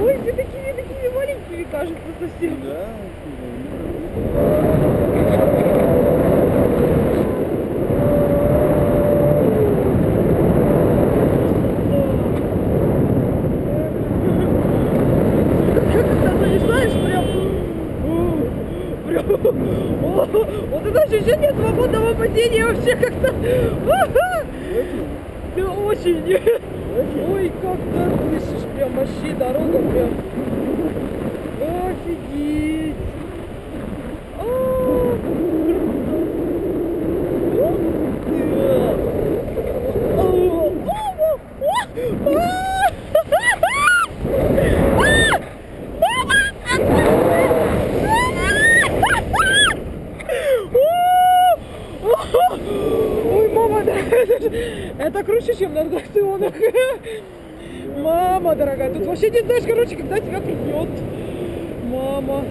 Ой, вы такими, такими маленькими кажется совсем. Да. Когда залезаешь, прям... о, Прям... о, Вот это ощущение свободного падения вообще как-то... Да очень. Ой, как ты слышишь, прям вообще дорога прям... Офигеть. А, Ой, мама, да, это, круче, чем на аттракционах. Мама дорогая, тут вообще не знаешь, короче, когда тебя крутнет. Мама.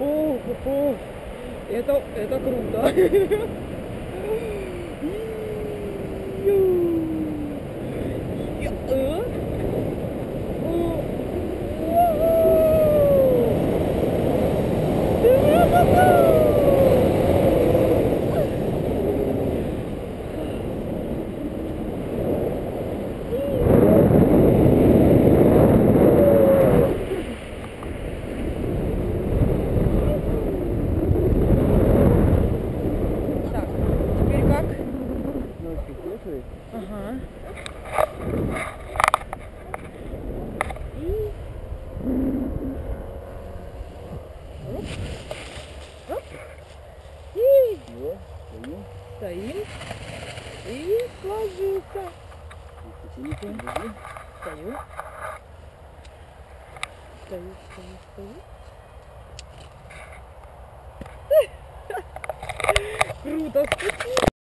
О, о. Это, это круто. Я- стоим. стоим. И держи. Стою. Стою, стою, стою. Круто.